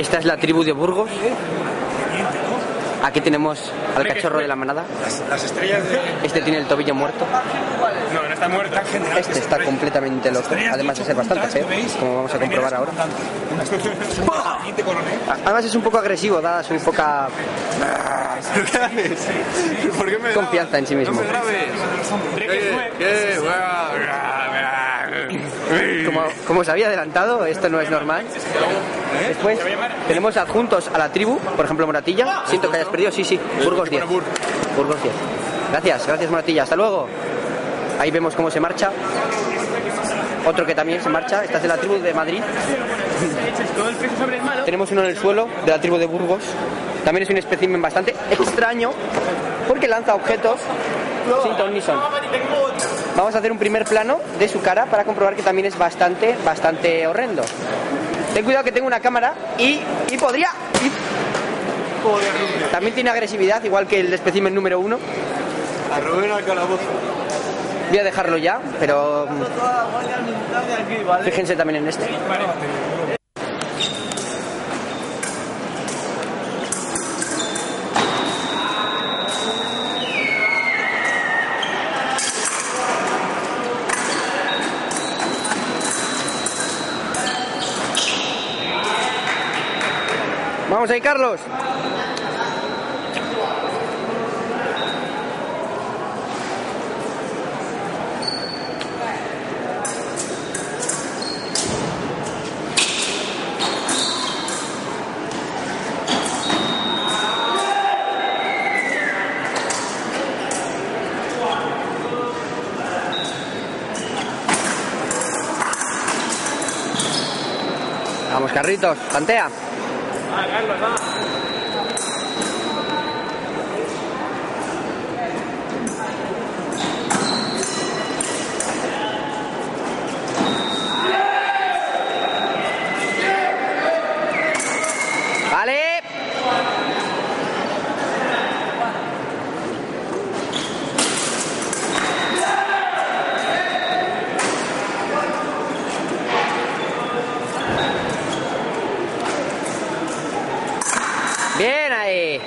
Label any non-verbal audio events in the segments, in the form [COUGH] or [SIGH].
Esta es la tribu de Burgos. Aquí tenemos al cachorro de la manada. Las, las estrellas de. Este tiene el tobillo muerto. No, no está muerta. Este está completamente loco, además de ser bastante feo, como vamos a comprobar ahora. [LAUGHS] Además es un poco agresivo, da su poca ¿Qué haces? [LAUGHS] ¿Por qué me confianza en sí mismo. Como, como os había adelantado, esto no es normal. Después tenemos adjuntos a la tribu, por ejemplo Moratilla. Siento que hayas perdido, sí, sí. Burgos 10. Burgos 10. Gracias, gracias Moratilla. Hasta luego. Ahí vemos cómo se marcha. Otro que también se marcha. Esta es de la tribu de Madrid. Tenemos uno en el suelo, de la tribu de Burgos. También es un espécimen bastante extraño, porque lanza objetos sin ton son. Vamos a hacer un primer plano de su cara para comprobar que también es bastante, bastante horrendo. Ten cuidado que tengo una cámara y, y podría... y- También tiene agresividad, igual que el espécimen número uno. A Rubén al calabozo. Voy a dejarlo ya, pero mm, fíjense también en este. Vamos ahí, Carlos. Vamos, Carritos, tantea. Vale. Bien ahí.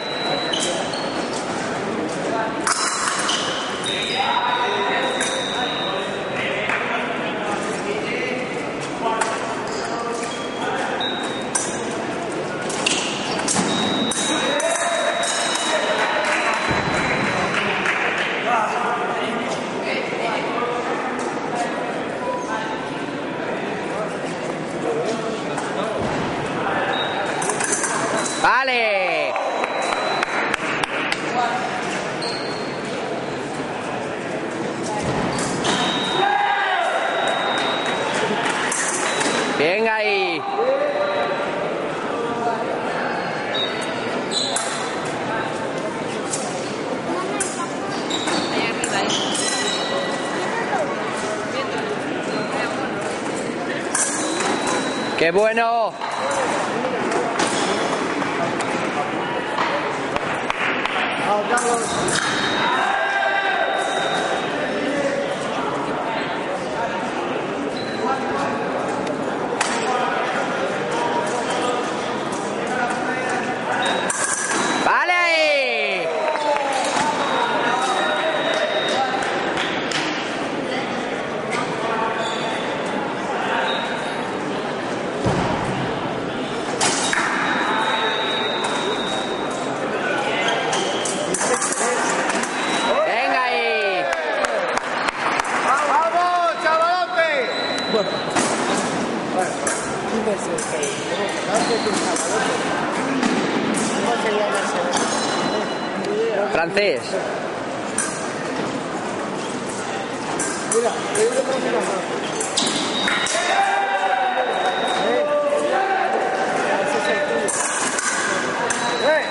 Vale. Bien ahí. ¡Qué bueno! ¡Vale ahí! ¡Venga ahí! ¡Vamos, chavalote! Francés. ¡Ahí!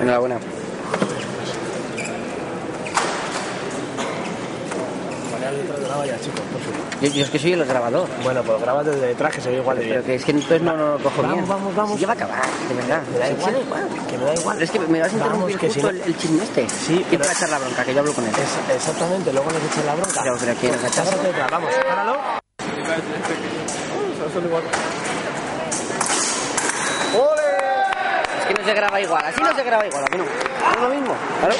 Enhorabuena. Yo, yo es que soy el grabador. Bueno, pues graba desde detrás que se ve igual de Pero bien. que es que entonces no, no lo cojo Vamos, bien. vamos, vamos. Si ya va a acabar, de verdad. Me da Si- igual. igual. Que me da igual. Es que me vas a Vamos, interrumpir que si justo no- el, el chisme este. Sí, ¿Quién pero- te va a echar la bronca? Que yo hablo con él. Es- exactamente, luego nos echan la bronca. Pero, pero detrás, vamos, páralo. Que no se graba igual. Así no se graba igual. ¿a qué no? No es lo mismo. Claro.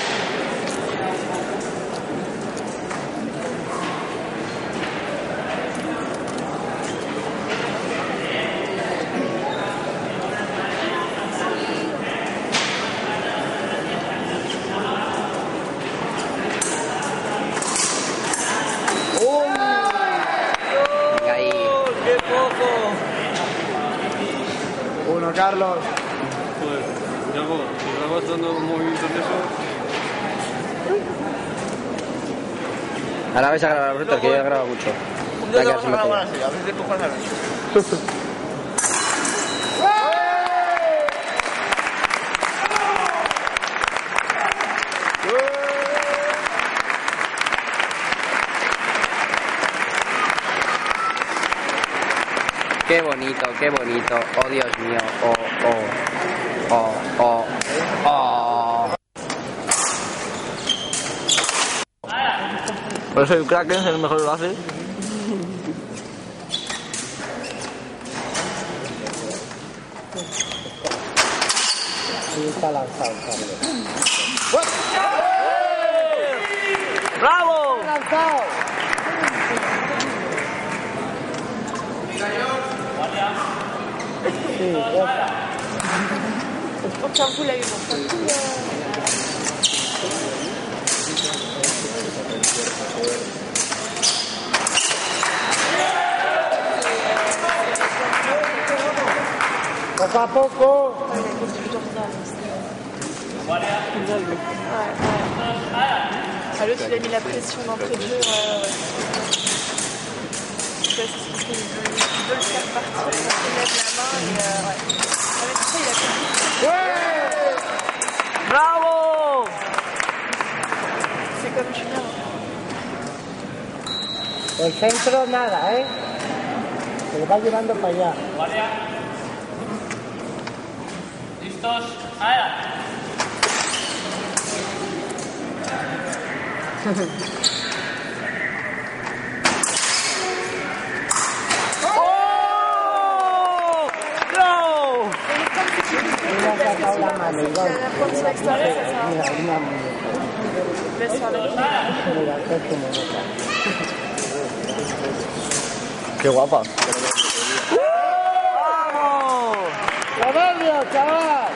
Venga ahí. ¡Qué poco! Uno, Carlos. Joder, Yago, si dando movimientos de eso, Ahora vais a grabar vosotros, que yo he grabado mucho. Así me pega. a ver si te cojas. Qué bonito, qué bonito. Oh, Dios mío. Oh, oh. Oh, oh. Oh. Por eso el Kraken es el mejor lo hace. ¡Bravo! Aucun coup l'a eu. donc. Poco a poco. Ah, l'autre, il a mis la pression d'entrée de jeu. Ouais, ouais, ouais. Je sais pas si c'est- veut, le faire partir, il lève la main et euh, ouais. Ah, ça, il a fait ¡Bravo! C'est comme Julien. El centro nada, ¿eh? Se lo va llevando para allá. ¡Oh! Tu muñeca. ¡Qué guapa! ¡Remedio, chaval!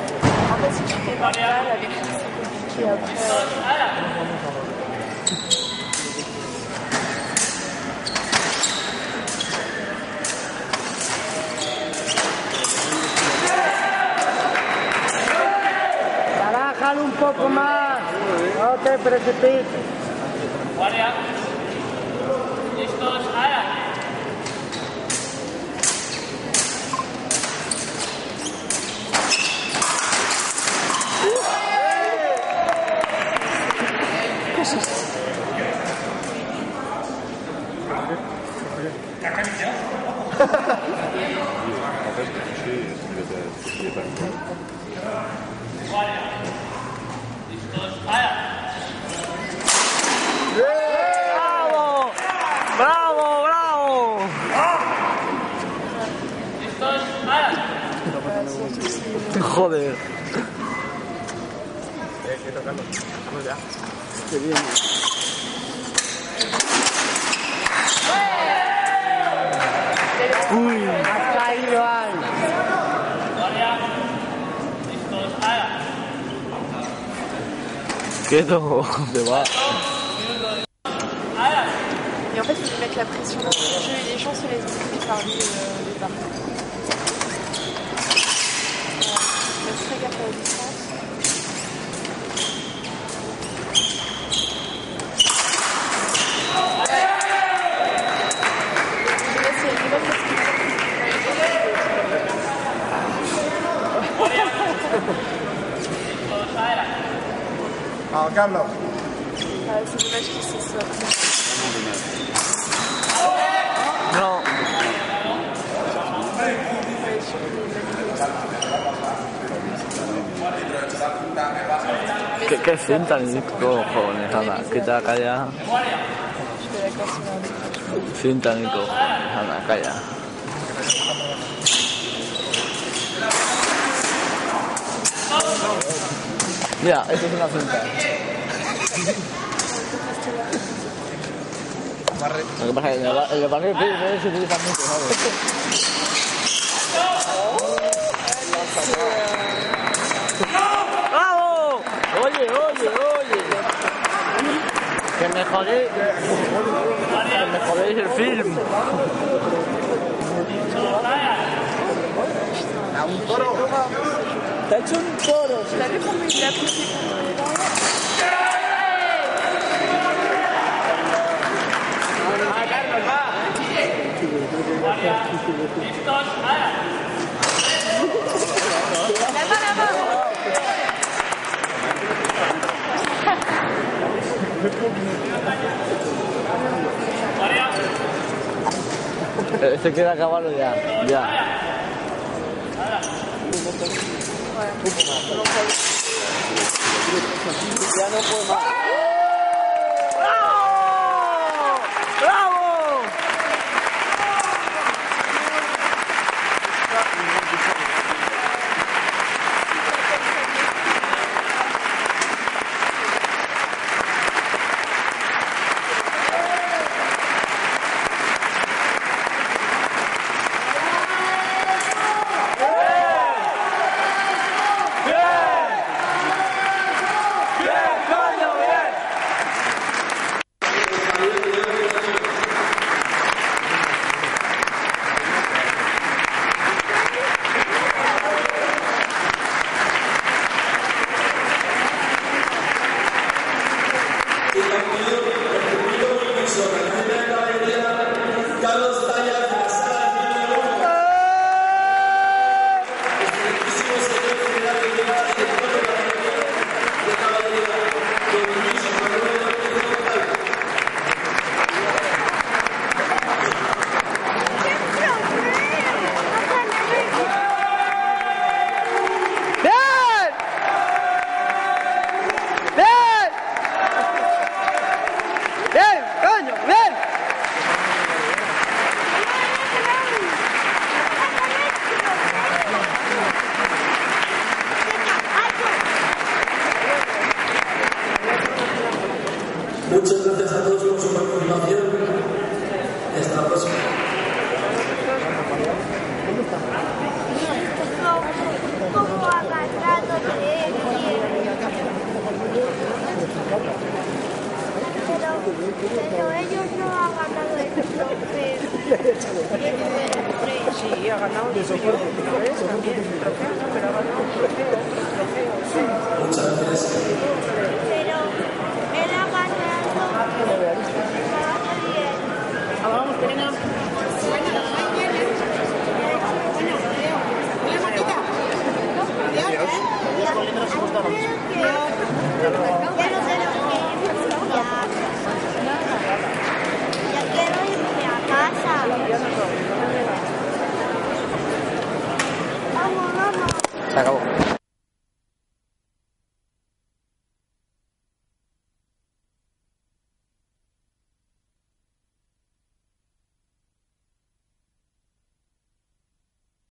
En fait, mal. Barájalo un poco más. No te precipites. Quieto, ¿dónde va? Et en fait, il faut mettre la pression dans le jeu et les gens se laissent bouffer par lui euh, au départ. Voilà. Faites très gaffe à la distance. Carlos. ¿Qué, qué cojones, Ana? Quita, calla. Je suis d'accord sur la Cinta ni cojones, Ana, calla. Mira, esto es una cinta. Lo que pasa es que el barrio se utiliza mucho, ¿sabes? ¡Bravo! Oye, oye, oye. Que me jodéis. Que me el film. Hecho un toro. Je l'avais pour il a poussé pour derrière. Là-bas, là-bas Eh, Se quiere acabarlo ya. Ya. Ya no